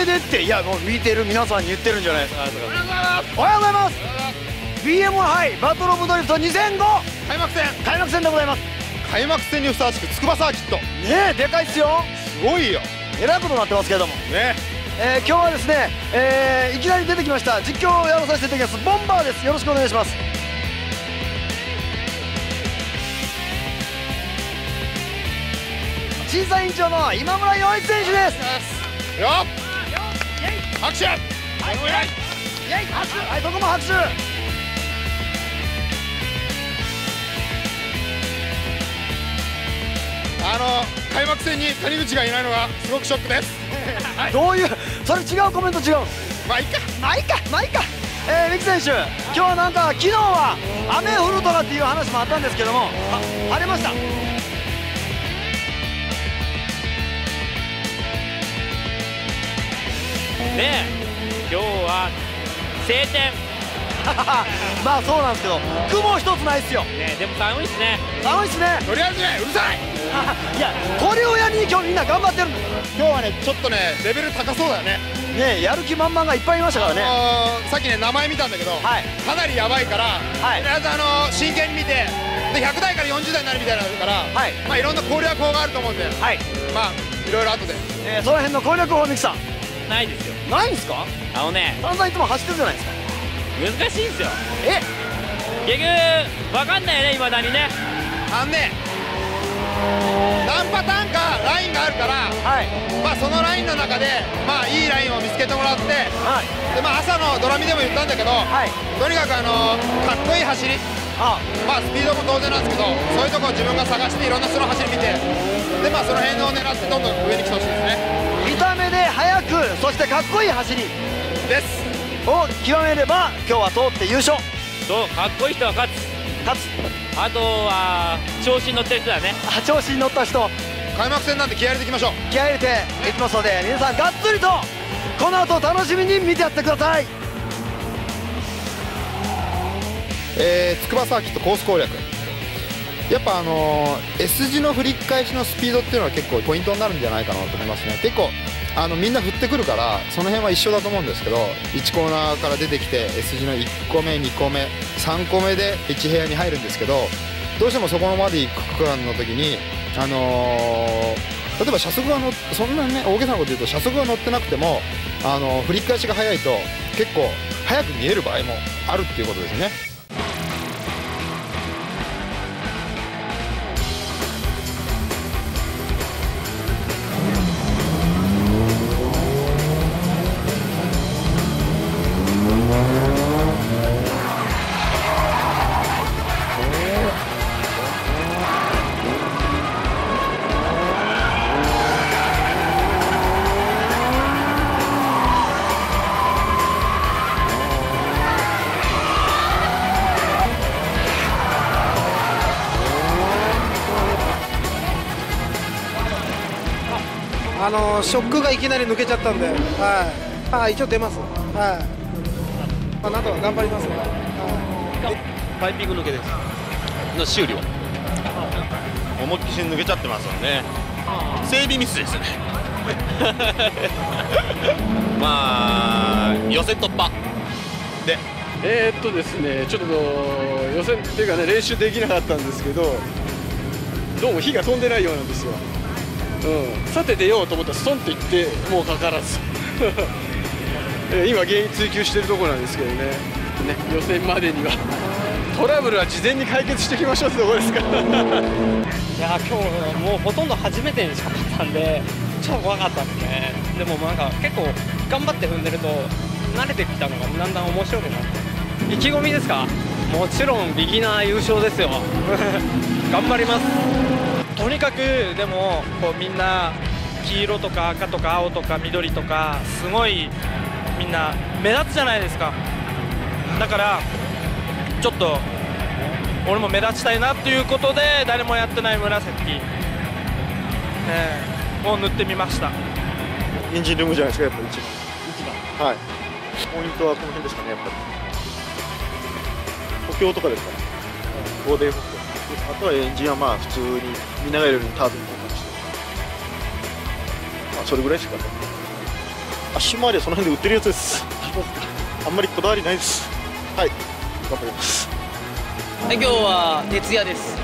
かえだってああげあげでっていやもう見てる皆さんに言ってるんじゃないですかおはようございます。BM はいバトルオブドリフト2005開幕戦。開幕戦でございます開幕戦にふさわしく筑波サーキットねえでかいっすよ。すごいよ。えらいことになってますけれども。ね。えー、今日はですね、えー、いきなり出てきました。実況をやらさせていただきます。ボンバーです。よろしくお願いします。審査委員長の今村洋一選手です。よっ拍手。はいはいどこも拍手。あの開幕戦に谷口がいないのがすごくショックです。はい、どういうそれ違うコメント違うまあいいか。まあいいか。まあいいか。えー、三木選手今日はなんか昨日は雨降るとかっていう話もあったんですけども晴れましたね。今日は晴天。まあそうなんですけど雲一つないっすよ。ねでも寒いっすね。寒いっすね。とりあえずねうるさい。いやこれをやりに今日みんな頑張ってるんだ今日はねちょっとねレベル高そうだよね。ねやる気満々がいっぱいいましたからね、あのーさっきね名前見たんだけど、はい。かなりやばいから、はい。とりあえずあのー真剣に見てで100代から40代になるみたいなのから、はい。まあいろんな攻略法があると思うんで、はい、まあいろいろ後で。えーその辺の攻略法三木さん。ないですよないんすか？あのね散々いつも走ってるじゃないですか。難しいんですよ。え？結局わかんないよね未だにね。あのね何パターンかラインがあるから、はい。まあ、そのラインの中で、まあ、いいラインを見つけてもらってで、はい。まあ、朝のドラミでも言ったんだけど、はい。とにかくあのかっこいい走り、あ。まあ、スピードも当然なんですけどそういうところを自分が探していろんな人の走り見てで、まあ、その辺を狙ってどんどん上に来てほしいですねそしてかっこいい走り。です。を極めれば今日は通って優勝。そうかっこいい人は勝つ。勝つ。あとは調子に乗ってる人だね。あ調子に乗った人。開幕戦なんで気合い入れていきましょう。気合い入れていきますので皆さんがっつりとこの後楽しみに見てやってください。えー、筑波サーキットコース攻略。やっぱあのー S 字の振り返しのスピードっていうのは結構ポイントになるんじゃないかなと思いますね。結構あのみんな振ってくるからその辺は一緒だと思うんですけど1コーナーから出てきて S 字の1個目2個目3個目で1部屋に入るんですけどどうしてもそこまで行く区間の時にあのー例えば車速が乗っそんなにね大げさなこと言うと車速が乗ってなくてもあの振り返しが速いと結構速く見える場合もあるっていうことですね。のショックがいきなり抜けちゃったんで、はい、あ一応出ます、はい、まあ、なんとか頑張りますね、はパイピング抜けです。の修理を。思いっきし抜けちゃってますよね。整備ミスですね。まあ予選突破。で。えー、っとですね、ちょっと予選っていうかね、練習できなかったんですけど、どうも火が飛んでないようなんですよ。うん、さて出ようと思ったら、ストンっていって、もうかからず。えー今、原因追求してるところなんですけどね、ね予選までには。トラブルは事前に解決していきましょうってとこですから。いや今日もうほとんど初めてにしかったんでちょっと怖かったですね。でもなんか結構頑張って踏んでると慣れてきたのがだんだん面白くなって。意気込みですか？もちろんビギナー優勝ですよ。頑張りますとにかくでもこうみんな黄色とか赤とか青とか緑とかすごいみんな目立つじゃないですか。だからちょっと俺も目立ちたいなっていうことで誰もやってない紫、ねえ、を塗ってみました。エンジンルームじゃないですかやっぱり一番。はい。ポイントはこの辺ですかねやっぱり。補強とかですかね。ボディ補強あとはエンジンはまあ普通にみんながいるようにタービン交換してそれぐらいしか足回りはその辺で売ってるやつです。あんまりこだわりないです。はい頑張ります。はい、今日は徹夜です。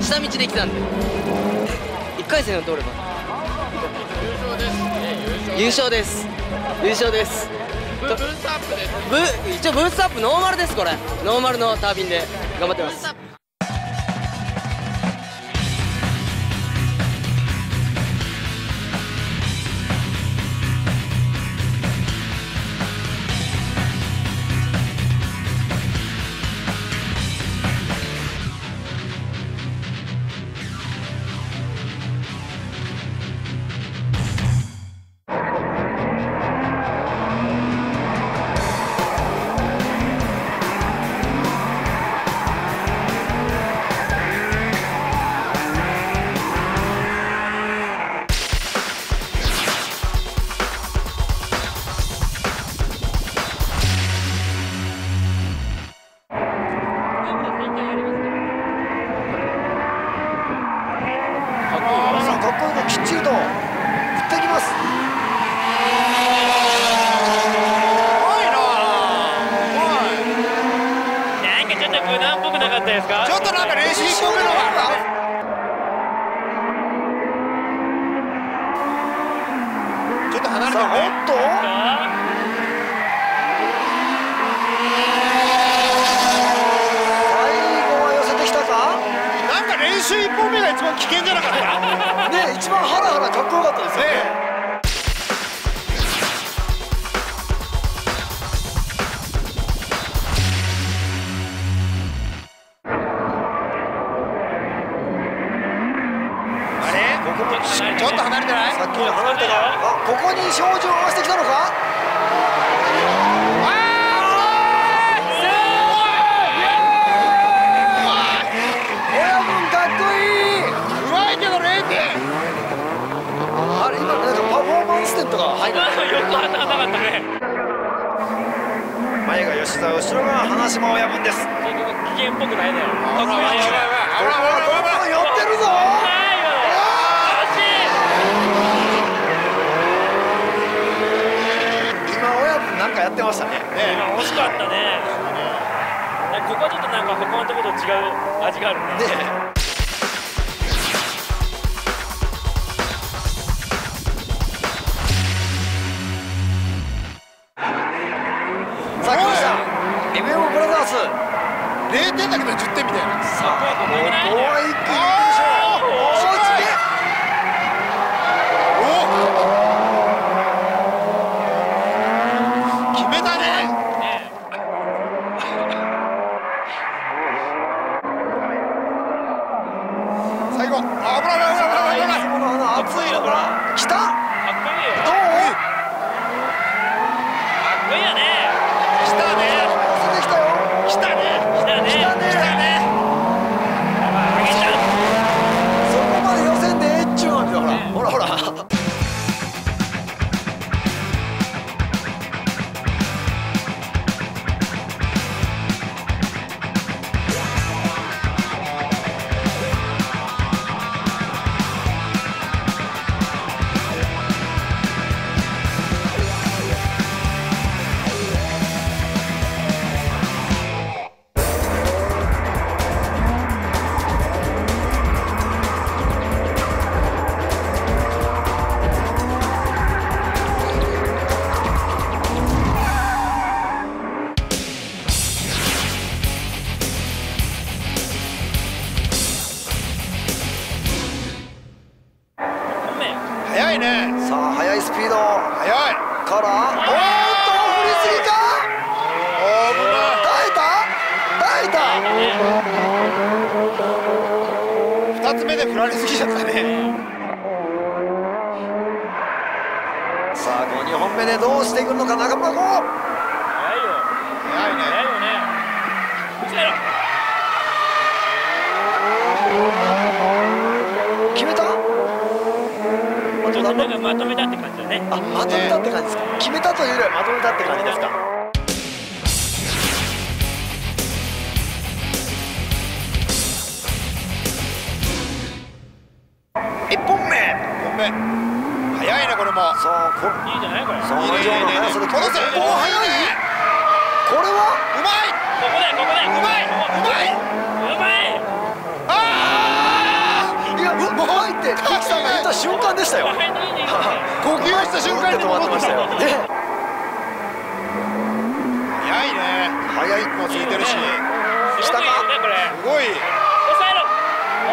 下道で来たんで。1回戦を通れば。優勝です。優勝です。ブースアップです。ブ一応ブースアップノーマルですこれ。ノーマルのタービンで頑張ってますちょっと離れてない？さっきの離れたがあここに照準を合わせてきたのか？親分かっこいい！うまいけど0点あれ今なんかパフォーマンス点とか入るよく当たらなかったね前が吉田後ろが花島親分です。危険っぽくないね。かっこいい。ねここはどんどん寄ってるぞないよ今親分なんかやってましたね。今惜しかったね。ここはちょっとなんか他のところと違う味があるね。ね。さあ来ました。MM ブラザーズ。0点だけど10点みたいな。さあここは一気にこの2本目でどうしてくるのか中村子早いよ。早いね。早いよね。決めた？まとめたって感じだね。あまとめたって感じですか。決めたというよりはまとめたって感じですかこれも。さあこいいじゃないこれ。さあ同じような速さで戻せ。おお速い。これはうまいここでここで。うまいうまい。うまいあいやううまいって関さんが言った瞬間でしたよ。呼吸した瞬間に止まってましたよ。ね早いね。早いもついてるし。すごくいいよねこれ。すごい。抑えろ。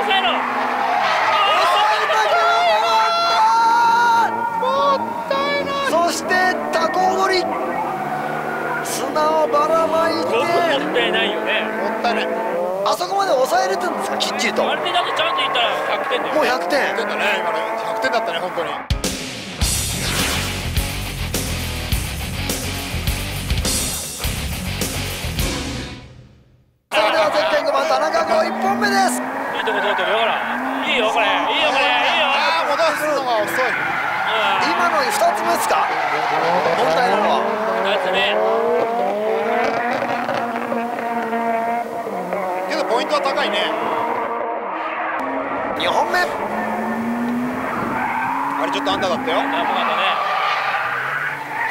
抑えろ砂をばらまいここもてったいないよね。もったいない。あそこまで抑えれてるんですか？きっちりと。もあれでだってちゃんといったら100点だようね100点100点だね今ね。100点だったね本当に2本目。あれちょっとアンダーだったよ。ったね。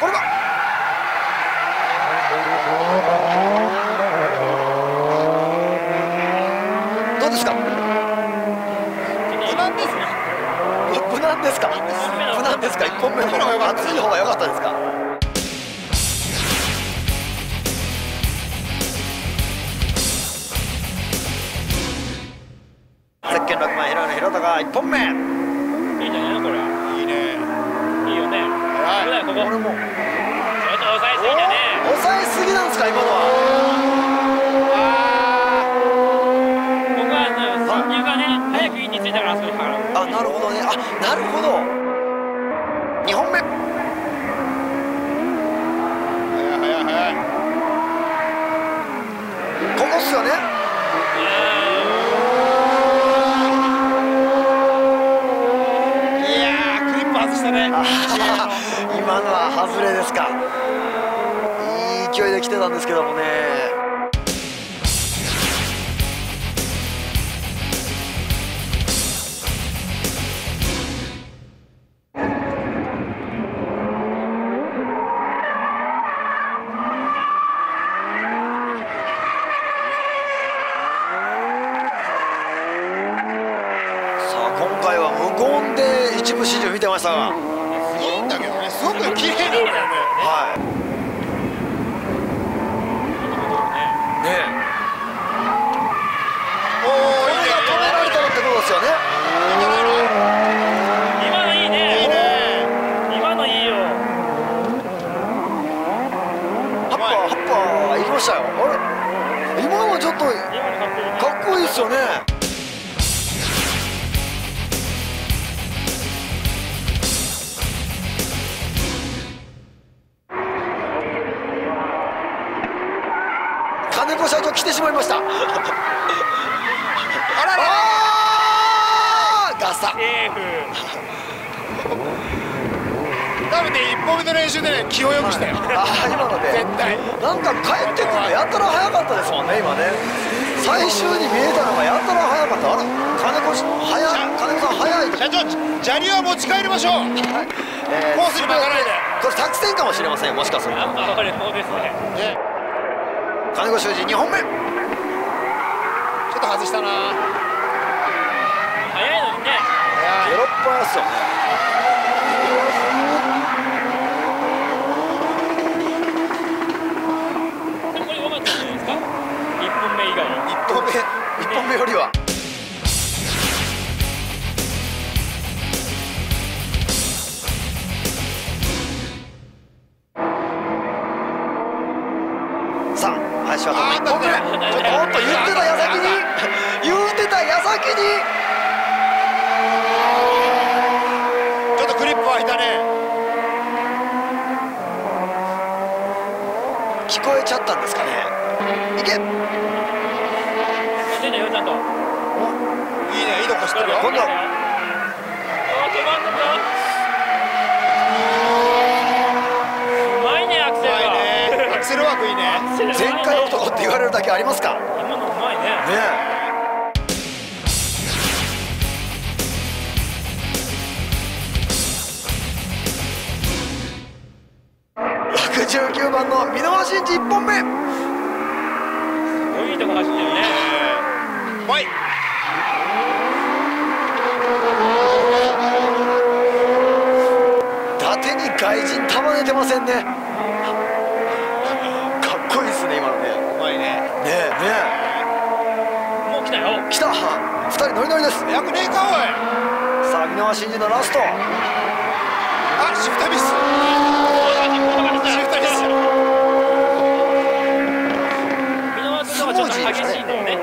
これがどうですか？無難ですね無難ですか？無難ですか？1本目の方が熱い方が良かったですか？で来てたんですけどもね。なんか帰ってくるのやたら早かったですもんね今ね。最終に見えたのがやたら早かった。あら金子し早い金子さん早い。社長砂利は持ち帰りましょう。えコースに巻かないで。これ作戦かもしれませんもしかすると。やっぱこれそうですね。ね金子修二2本目。ちょっと外したな。早いのにね。ゲロッパーっすよねでもこれ良かったんじゃないですか1本目以外1本目1本目よりは。さあ林はあー1本目ちょっとおっと言ってた矢先に。言ってた矢先に。ちょっとクリップ開いたね。聞こえちゃったんですかね。いけ出てよちゃんといいねいいとこ走ってるよ。今度うまいねアクうセルがまいねアクセルワークいいね。アクセルうまいね全開男って言われるだけありますか？今のうまいね。ね2人ノリノリです。早くねえかおいさあ箕輪真司のラスト。あシフトミス。シフトミス。箕輪君の方がちょっと激しいんだよね。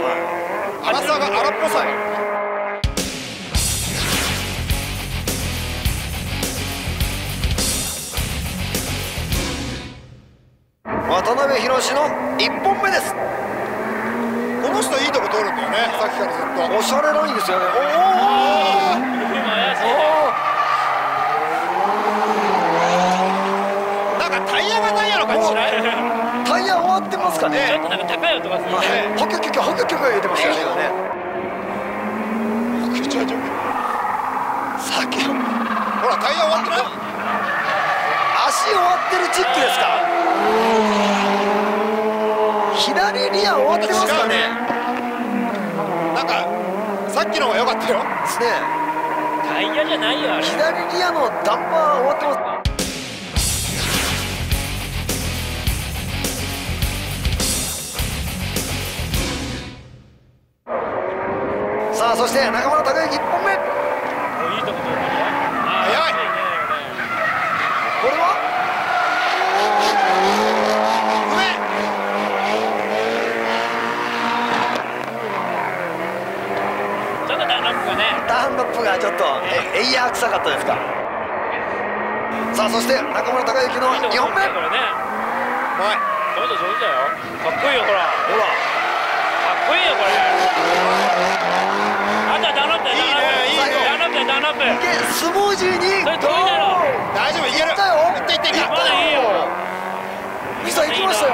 が荒っぽさよ。渡辺宏の1本目です。この人いいとこ通るんだよねさっきからずっと。おしゃれラインですよね。おおなんかタイヤがないやろ感じしないタイヤ終わってますかちょっねとなんか高い音がするねホキョキョキョホキョキョキョ言ってましたよね今ね。ちょいちょいさっきほらタイヤ終わってない？足終わってるチックですか？左リア終わってますかねっきの方が良かったよ。ねタイヤじゃないよ左リアのダンパー終わってます。さあそして中村孝之1本目おいいとこ通ってるよあー早いねこれはちょっとダンラップがねダンロップがちょっとえエイヤー臭かったですか？さあそして中村孝之のいいとこ2本目はい。上手上手だよ。かっこいいよほらほら。かっこいいよこれ。あとはダップいいねいいね。ダンラップダップでスムージーに。それ遠いだろ大丈夫いける。いったよ。いっていって。いってまだいいよ。ミさん行きましたよ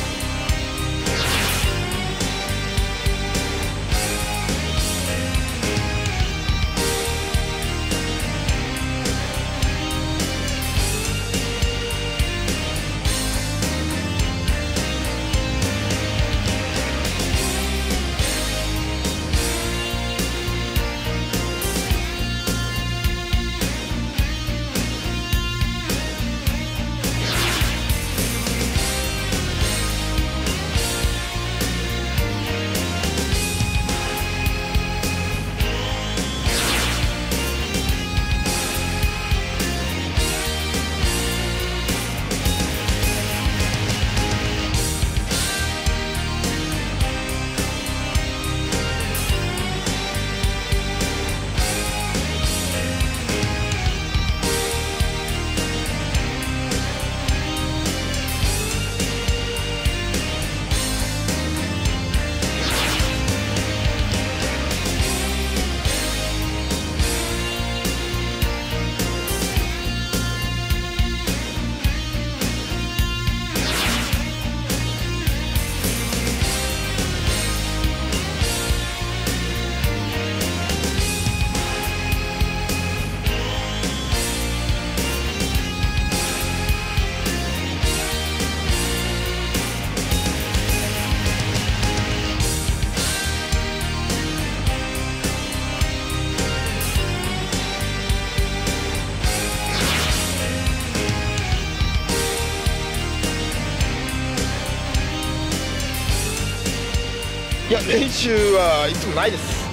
練習はいつもないです。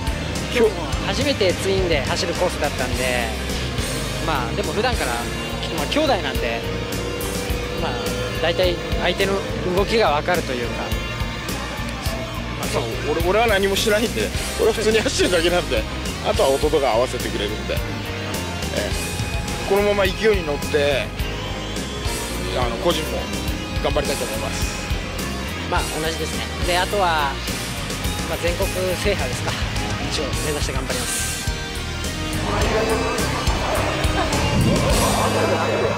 今日初めてツインで走るコースだったんでまあでも普段から、まあ、兄弟なんでまあ大体相手の動きが分かるというか。そう俺俺は何もしないんで俺は普通に走るだけなんであとは弟が合わせてくれるんで、ええ。このまま勢いに乗ってあの個人も頑張りたいと思います。まあ同じですね。であとは、まあ、全国制覇ですか。一応目指して頑張りますす。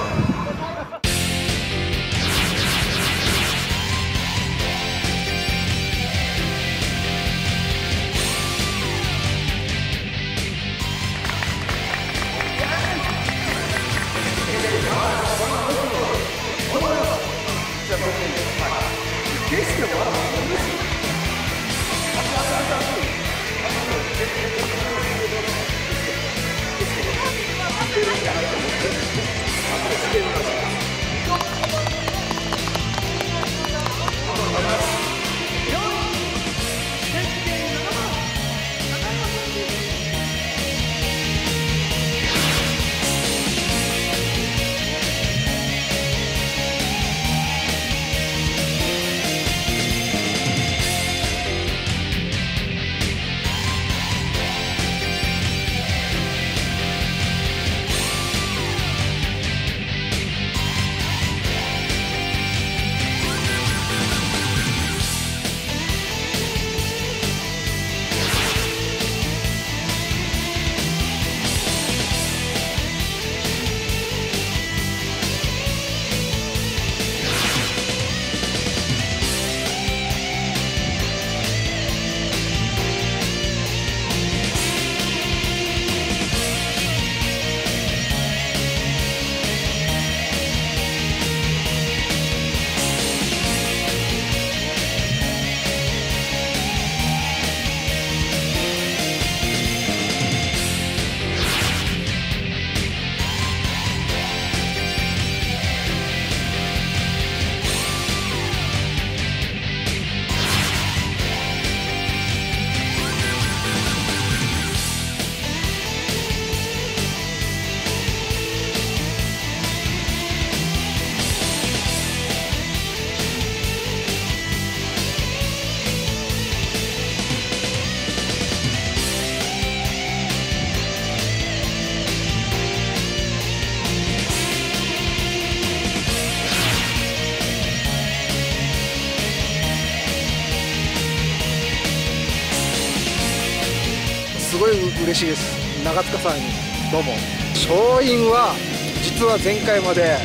しいです。長塚さんにどうも。勝因は実は前回まで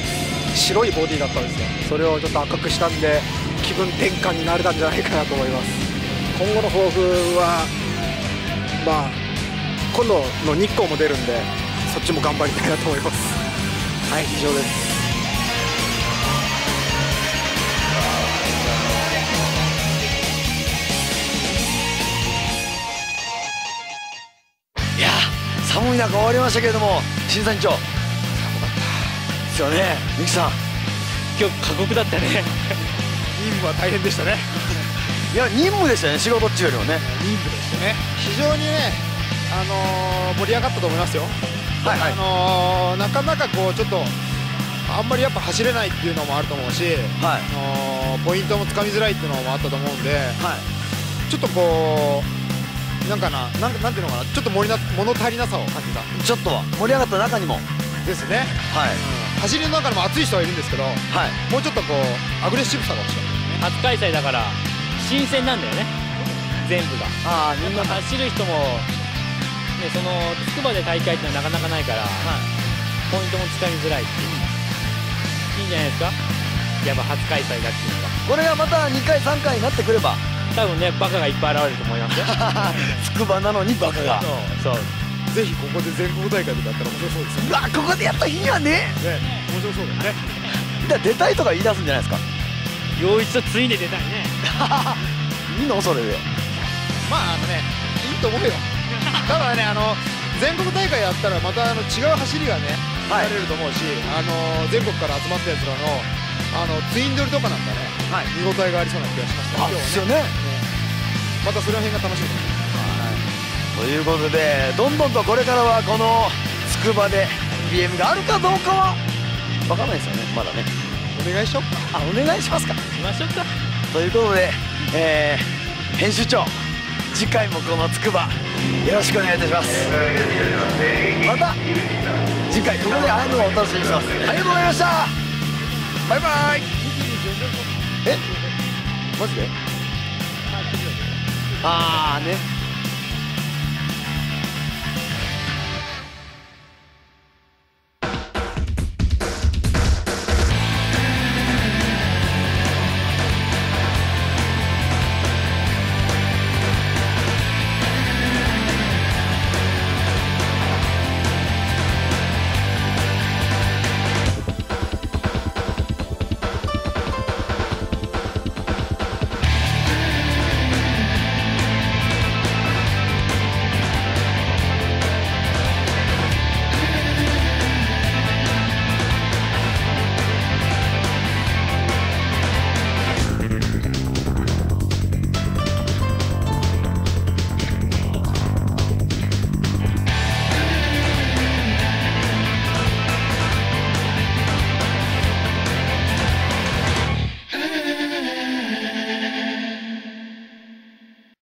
白いボディだったんですよ。それをちょっと赤くしたんで気分転換になれたんじゃないかなと思います。今後の抱負はまあ今度の日光も出るんでそっちも頑張りたいなと思います。はい以上です。ー寒い中終わりましたけれども審査委員長寒かった。ですよねミキさん。今日過酷だったね。任務は大変でしたね。いや任務でしたね仕事っちゅうよりもね。任務でしたね。非常にね、あのー盛り上がったと思いますよ、はいはい。あのーなかなかこうちょっとあんまりやっぱ走れないっていうのもあると思うし、はい。あのーポイントもつかみづらいっていうのもあったと思うんで、はい。ちょっとこうなんかななんなんていうのかなちょっと盛りな物足りなさを感じた。ちょっとは。盛り上がった中にも。ですね、はい。走りの中でも熱い人はいるんですけどはい。もうちょっとこうアグレッシブさが欲しかった初開催だから新鮮なんだよね。全部が。ああみんな走る人も、ね、その筑波で大会ってのはなかなかないから、ポイントもつかみづらいっていう。いいんじゃないですか？やっぱ初開催だっていうのがこれがまた2回3回になってくれば多分ねバカがいっぱい現れると思いますよ。筑波なのにバカが。そうそう。ぜひここで全国大会とかやったら面白そうですよね。うわここでやった日にはね。ね面白そうだよね。だから出たいとか言い出すんじゃないですか。陽一とついで出たいね。いいの？それで。まああのねいいと思うよ。ただねあの全国大会やったらまたあの違う走りがね見らはいれると思うし、あの全国から集まったやつらのあのツインドルとかなんかね、はい。見応えがありそうな気がしました。あ今日はね。ですよね。またその辺が楽しみ。ですということでどんどんとこれからはこのつくばで BM があるかどうかは分かんないですよね。まだね。お願いしよっかあお願いしますか。行きましょうか。ということで、えー編集長次回もこのつくばよろしくお願いいたします。また次回ここで会えるのをお楽しみにします。ありがとうございましたバイバイ。え？マジで？ああね